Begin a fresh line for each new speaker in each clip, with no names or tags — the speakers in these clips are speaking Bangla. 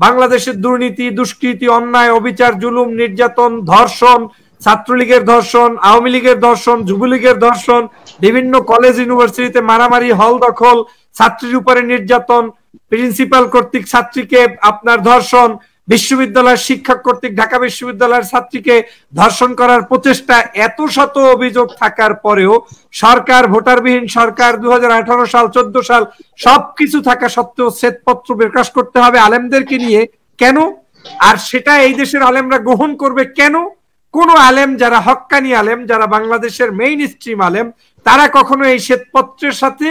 বাংলাদেশের দুর্নীতি, দুষ্কৃতি, অন্যায়, অবিচার, জুলুম, নির্যাতন, ধর্ষণ, ছাত্রলীগের ধর্ষণ, আওয়ামী লীগের ধর্ষণ, যুবলীগের ধর্ষণ, বিভিন্ন কলেজ, ইউনিভার্সিটিতে মারামারি, হল দখল, ছাত্রীর উপরে নির্যাতন, প্রিন্সিপাল কর্তৃক ছাত্রীকে আপনার ধর্ষণ বিশ্ববিদ্যালয়ের শিক্ষক কর্তৃক ঢাকা বিশ্ববিদ্যালয়ের ছাত্রীকে ধর্ষণ করার প্রচেষ্টা এত শত অভিযোগ থাকার পরেও সরকার, ভোটারবিহীন সরকার দু হাজার আঠারো সাল, চোদ্দ সাল, সবকিছু থাকা সত্ত্বেও শ্বেতপত্র প্রকাশ করতে হবে আলেমদেরকে নিয়ে। কেন? আর সেটা এই দেশের আলেমরা গ্রহণ করবে কেন? কোন আলেম যারা হক্কানি আলেম, যারা বাংলাদেশের মেইন স্ট্রিম আলেম, তারা কখনো এই শ্বেতপত্রের সাথে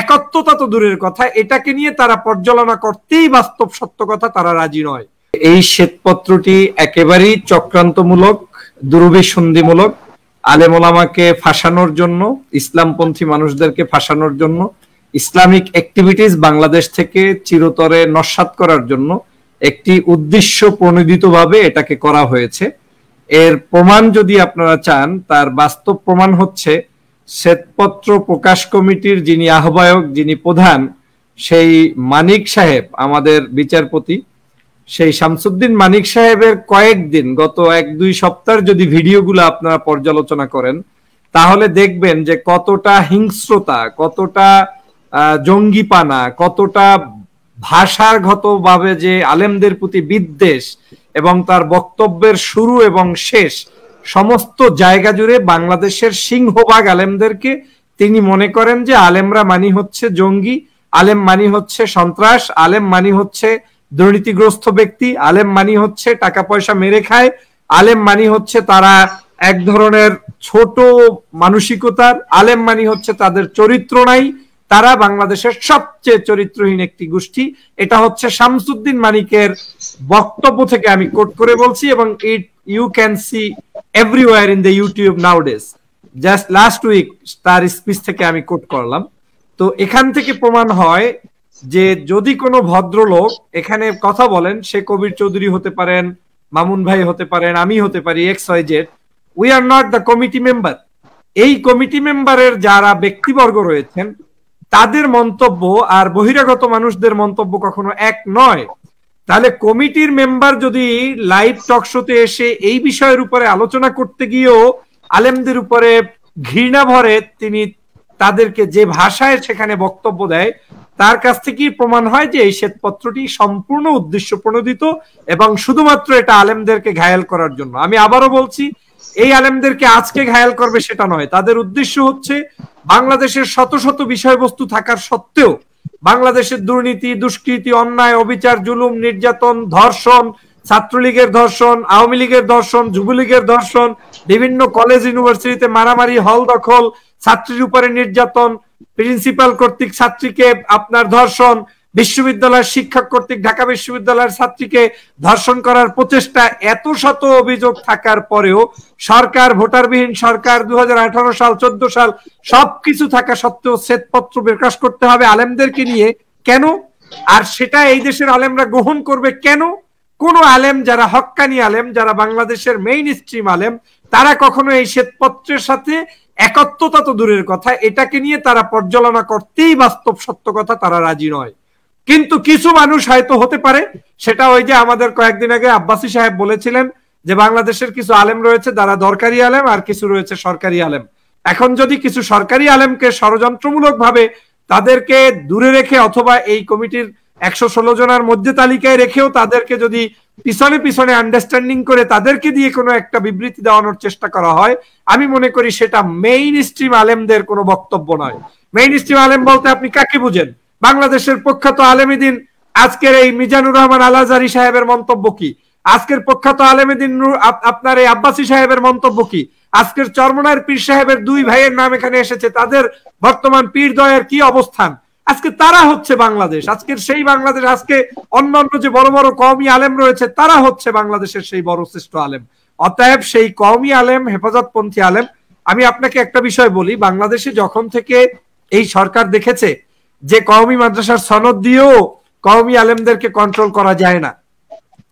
একত্রতা তো দূরের কথা, এটাকে নিয়ে তারা পর্যালোচনা করতেই বাস্তব সত্য কথা তারা রাজি নয়। এই শ্বেতপত্রটি একেবারেই চক্রান্তমূলক, দুরভিসন্ধিমূলক আলেমোলামাকে ফাঁসানোর জন্য, ইসলামপন্থী মানুষদেরকে ফাঁসানোর জন্য, ইসলামিক অ্যাক্টিভিটিস বাংলাদেশ থেকে চিরতরে নস্বাত করার জন্য একটি উদ্দেশ্য প্রণোদিতভাবে এটাকে করা হয়েছে। এর প্রমাণ যদি আপনারা চান, তার বাস্তব প্রমাণ হচ্ছে শ্বেতপত্র প্রকাশ কমিটির যিনি আহ্বায়ক, যিনি প্রধান, সেই মানিক সাহেব, আমাদের বিচারপতি সেই শামসুদ্দিন মানিক সাহেবের কয়েকদিন, গত এক দুই সপ্তাহের যদি ভিডিওগুলো আপনারা পর্যালোচনা করেন, তাহলে দেখবেন যে কতটা হিংস্রতা, কতটা জঙ্গিপানা, কতটা ভাষাগত ভাবে যে আলেমদের প্রতি বিদ্বেষ এবং তার বক্তব্যের শুরু এবং শেষ, সমস্ত জায়গা জুড়ে বাংলাদেশের সিংহভাগ আলেমদেরকে তিনি মনে করেন যে আলেমরা মানি হচ্ছে জঙ্গি, আলেম মানি হচ্ছে সন্ত্রাস, আলেম মানি হচ্ছে দুর্নীতিগ্রস্ত ব্যক্তি, আলেম মানি হচ্ছে টাকা পয়সা মেরে খায়, আলেম মানি হচ্ছে তারা এক ধরনের ছোট মানসিকতার, আলেম মানি হচ্ছে তাদের চরিত্র নাই, তারা বাংলাদেশের সবচেয়ে চরিত্রহীন একটি গোষ্ঠী। এটা হচ্ছে শামসুদ্দিন মানিকের বক্তব্য থেকে আমি কোট করে বলছি এবং it you can see everywhere in the YouTube nowadays just last week তার স্পিচ থেকে আমি কোট করলাম। তো এখান থেকে প্রমাণ হয় যে যদি কোনো ভদ্রলোক এখানে কথা বলেন, সে কবির চৌধুরী হতে পারেন, মামুন ভাই হতে পারেন, আমি হতে পারি X Y Z we are not the committee member এই কমিটি মেম্বারের যারা ব্যক্তিবর্গ রয়েছেন, তাদের মন্তব্য আর বহিরাগত মানুষদের মন্তব্য কখনো এক নয়। তাহলে কমিটির মেম্বার যদি লাইভ টক শোতে এসে এই বিষয়ের উপরে আলোচনা করতে গিয়েও আলেমদের উপরে ঘৃণা ভরে তিনি তাদেরকে যে ভাষায় সেখানে বক্তব্য দেয় তার কাছ থেকেই প্রমাণ হয় যে এই শ্বেতপত্রটি সম্পূর্ণ উদ্দেশ্য প্রণোদিত এবং শুধুমাত্র এটা আলেমদেরকে ঘায়াল করার জন্য। আমি আবারও বলছি, এই আলেমদেরকে আজকে ঘায়াল করবে সেটা নয়। তাদের উদ্দেশ্য হচ্ছে বাংলাদেশের শত শত বিষয়বস্তু থাকার সত্ত্বেও বাংলাদেশের দুর্নীতি, দুষ্কৃতি, অন্যায়, অবিচার, জুলুম, নির্যাতন, ধর্ষণ, ছাত্রলীগের ধর্ষণ, আওয়ামী লীগের ধর্ষণ, যুবলীগের ধর্ষণ, বিভিন্ন কলেজ, ইউনিভার্সিটিতে মারামারি, হল দখল, ছাত্রীর উপরে নির্যাতন প্রিন্সিপাল কর্তৃক ছাত্রীকে আপনার ধর্ষণ, বিশ্ববিদ্যালয়ের শিক্ষক কর্তৃক, ঢাকা বিশ্ববিদ্যালয়ের ছাত্রীকে ধর্ষণ করার প্রচেষ্টা এত শত অভিযোগ থাকার পরেও সরকার, ভোটারবিহীন সরকার দু সাল, চোদ্দ সাল, সবকিছু থাকা সত্ত্বেও শ্বেতপত্র প্রকাশ করতে হবে আলেমদেরকে নিয়ে। কেন? আর সেটা এই দেশের আলেমরা গ্রহণ করবে কেন? কোন আলেম যারা হক্কানি আলেম, যারা বাংলাদেশের মেইন স্ট্রিম আলেম, তারা কখনো এই শ্বেতপত্রের সাথে একত্রতা তো দূরের কথা, এটাকে নিয়ে তারা পর্যালোচনা করতেই বাস্তব সত্য কথা তারা রাজি নয়। কিন্তু কিছু মানুষ হয়তো হতে পারে, সেটা ওই যে আমাদের কয়েকদিন আগে আব্বাসী সাহেব বলেছিলেন যে বাংলাদেশের কিছু আলেম রয়েছে, যারা দরকারি আলেম আর কিছু রয়েছে সরকারি আলেম। এখন যদি কিছু সরকারি আলেমকে ষড়যন্ত্রমূলক ভাবে তাদেরকে দূরে রেখে অথবা এই কমিটির একশো ষোলো জনের মধ্যে তালিকায় রেখেও তাদেরকে যদি পিছনে পিছনে আন্ডারস্ট্যান্ডিং করে তাদেরকে দিয়ে কোনো একটা বিবৃতি দেওয়ানোর চেষ্টা করা হয়। আমি মনে করি সেটা মেইন স্ট্রিম আলেমদের কোনো বক্তব্য নয়। মেইন স্ট্রিম আলেম বলতে আপনি কাকে বুঝেন? বাংলাদেশের প্রখ্যাত আলেমিদিন আজকের এই মিজানুর রহমান আলাজারি সাহেবের মন্তব্য কি? আজকের প্রখ্যাত আলেমিদিন আপনার এই আব্বাসী সাহেবের মন্তব্য কি? আজকের চরমনার পীর সাহেবের দুই ভাইয়ের নাম এখানে এসেছে। তাদের বর্তমান পীর দয়ের কি অবস্থান? আজকে তারা হচ্ছে বাংলাদেশ। আজকের সেই বাংলাদেশ, আজকে অন্যান্য যে বড় বড় কওমি আলেম রয়েছে, তারা হচ্ছে বাংলাদেশের সেই বড় শ্রেষ্ঠ আলেম। অতএব সেই কওমি আলেম, হেফাজতপন্থী আলেম, আমি আপনাকে একটা বিষয় বলি, বাংলাদেশে যখন থেকে এই সরকার দেখেছে যে কওমি মাদ্রাসার সনদ দিয়েও কওমি আলেমদেরকে কন্ট্রোল করা যায় না,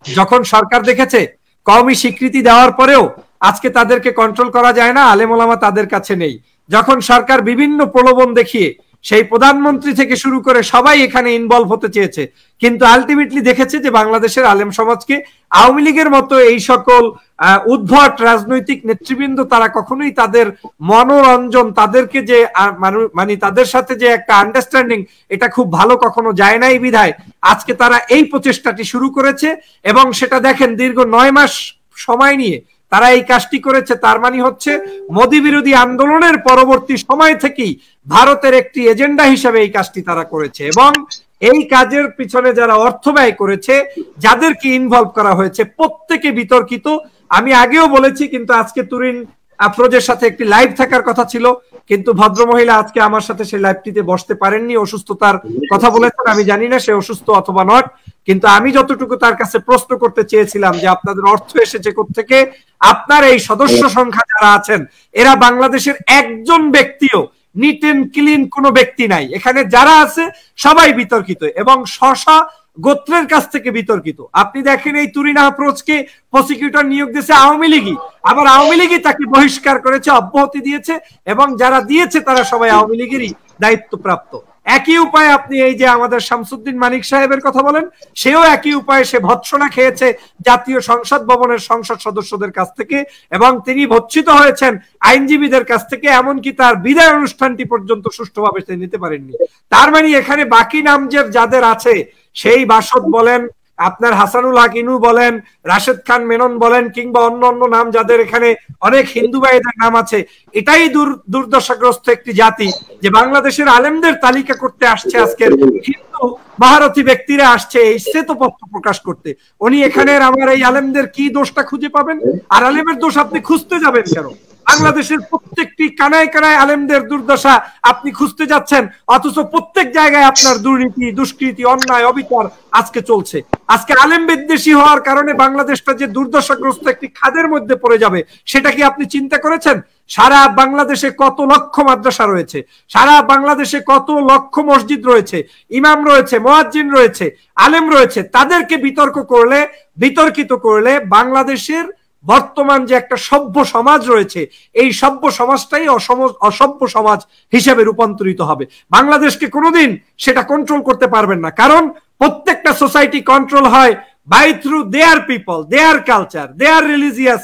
যখন সরকার দেখেছে কওমি স্বীকৃতি দেওয়ার পরেও আজকে তাদেরকে কন্ট্রোল করা যায় না আলেম ওলামা তাদের কাছে নেই। যখন সরকার বিভিন্ন প্রলোভন দেখিয়ে সেই প্রধানমন্ত্রী থেকে শুরু করে সবাই এখানে ইনভলভ হতে চেয়েছে। কিন্তু আলটিমেটলি দেখেছে যে বাংলাদেশের আলেম সমাজকে আওয়ামী লীগের মতো এই সকল উদ্ভট রাজনৈতিক নেতৃবৃন্দ তারা কখনোই তাদের মনোরঞ্জন, তাদেরকে যে মানে তাদের সাথে যে একটা আন্ডারস্ট্যান্ডিং এটা খুব ভালো কখনো যায় নাই বিধায়। আজকে তারা এই প্রচেষ্টাটি শুরু করেছে এবং সেটা দেখেন দীর্ঘ নয় মাস সময় নিয়ে তারা এই কাজটি করেছে, তার মানে হচ্ছে মোদী বিরোধী আন্দোলনের পরবর্তী সময় থেকেই ভারতের একটি এজেন্ডা হিসেবে এই কাজটি তারা করেছে এবং এই কাজের পিছনে যারা অর্থ ব্যয় করেছে, যাদেরকে ইনভলভ করা হয়েছে, প্রত্যেকে বিতর্কিত। আমি আগেও বলেছি, কিন্তু আজকে তুরিন আফরোজের সাথে একটি লাইভ থাকার কথা ছিল, কিন্তু ভদ্র মহিলা আজকে আমার সাথে সেই লাইভটিতে বসতে পারেননি। অসুস্থতার কথা বলেছেন, আমি জানি না সে অসুস্থ অথবা নট কিন্তু আমি যতটুকু তার কাছে প্রশ্ন করতে চেয়েছিলাম যে আপনাদের অর্থ এসেছে থেকে আপনার এই সদস্য সংখ্যা যারা আছেন, এরা বাংলাদেশের একজন ব্যক্তিও নিট ক্লিন কোনো ব্যক্তি নাই। এখানে যারা আছে, সবাই বিতর্কিত এবং শশা গোত্রের কাছ থেকে বিতর্কিত। আপনি দেখেন এই তুরিনা আপ্রোচকে প্রসিকিউটর নিয়োগ দিয়েছে আওয়ামী লীগই। আবার আওয়ামী লীগই তাকে বহিষ্কার করেছে, অব্যাহতি দিয়েছে, এবং যারা দিয়েছে তারা সবাই আওয়ামী লীগেরই দায়িত্বপ্রাপ্ত। একই উপায়ে আপনি এই যে আমাদের শামসুদ্দিন মানিক সাহেবের কথা বলেন, সেও একই উপায়ে সে ভৎসনা খেয়েছে জাতীয় সংসদ ভবনের সংসদ সদস্যদের কাছ থেকে এবং তিনি ভৎসিত হয়েছেন আইনজীবীদের কাছ থেকে, এমনকি তার বিদায় অনুষ্ঠানটি পর্যন্ত সুষ্ঠুভাবে সে নিতে পারেননি। তার মানে এখানে বাকি নাম যে যাদের আছে, সেই বাসদ বলেন আপনার হাসানুল হাকিনু বলেন, রাশেদ খান মেনন বলেন, কিংবা অন্য অন্য নাম যাদের এখানে অনেক হিন্দু ভাইদের নাম আছে, এটাই দুর্দশাগ্রস্ত একটি জাতি যে বাংলাদেশের আলেমদের তালিকা করতে আসছে আজকের হিন্দু মহারথী ব্যক্তিরা আসছে এই শ্বেতপত্র প্রকাশ করতে। উনি এখানের আমার এই আলেমদের কি দোষটা খুঁজে পাবেন? আর আলেমের দোষ আপনি খুঁজতে যাবেন কেন? বাংলাদেশের প্রত্যেকটি কানায় কানায় আলেমদের দুর্দশা আপনি খুঁজতে যাচ্ছেন, অথচ প্রত্যেক জায়গায় আপনার দুর্নীতি, দুষ্কৃতি, অন্যায়, অবিচার আজকে চলছে। আজকে আলেম বিদ্বেষী হওয়ার কারণে বাংলাদেশটা যে দুর্দশাগ্রস্ত একটি খাদের মধ্যে পড়ে যাবে, সেটা কি আপনি চিন্তা করেছেন? সারা বাংলাদেশে কত লক্ষ মাদ্রাসা রয়েছে, সারা বাংলাদেশে কত লক্ষ মসজিদ রয়েছে, ইমাম রয়েছে, মোয়াজ্জিন রয়েছে, আলেম রয়েছে, তাদেরকে বিতর্ক করলে, বিতর্কিত করলে বাংলাদেশের বর্তমান যে একটা সভ্য সমাজ রয়েছে, এই সভ্য সমাজটাই অসম, অসভ্য সমাজ হিসেবে রূপান্তরিত হবে। বাংলাদেশকে কোনোদিন সেটা কন্ট্রোল করতে পারবেন না। কারণ প্রত্যেকটা সোসাইটি কন্ট্রোল হয় by through their people their culture their religious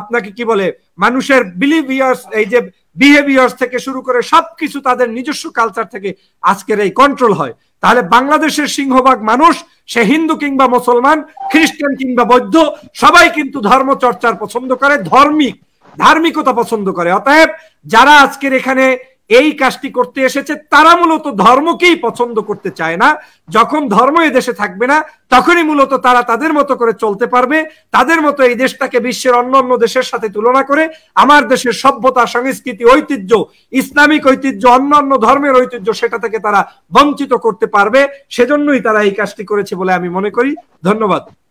আপনাকে কি বলে, মানুষের বিলিভিয়ার্স এই যে বিহেভিয়ার্স থেকে শুরু করে সবকিছু তাদের নিজস্ব কালচার থেকে আজকের এই কন্ট্রোল হয়। তাহলে বাংলাদেশের সিংহভাগ মানুষ সে হিন্দু কিংবা মুসলমান, খ্রিস্টান কিংবা বৌদ্ধ, সবাই কিন্তু ধর্ম চর্চার পছন্দ করে, ধর্মিক, ধার্মিকতা পছন্দ করে। অতএব যারা আজকের এখানে এই কাজটি করতে এসেছে। তারা মূলত ধর্মকেই পছন্দ করতে চায় না। যখন ধর্ম দেশে থাকবে না, তখনই মূলত তারা তাদের মতো করে চলতে পারবে। তাদের মতো এই দেশটাকে বিশ্বের অন্য অন্য দেশের সাথে তুলনা করে, আমার দেশের সভ্যতা, সংস্কৃতি, ঐতিহ্য, ইসলামিক ঐতিহ্য, অন্য অন্য ধর্মের ঐতিহ্য, সেটা থেকে তারা বঞ্চিত করতে পারবে। সেজন্যই তারা এই কাজটি করেছে বলে আমি মনে করি। ধন্যবাদ।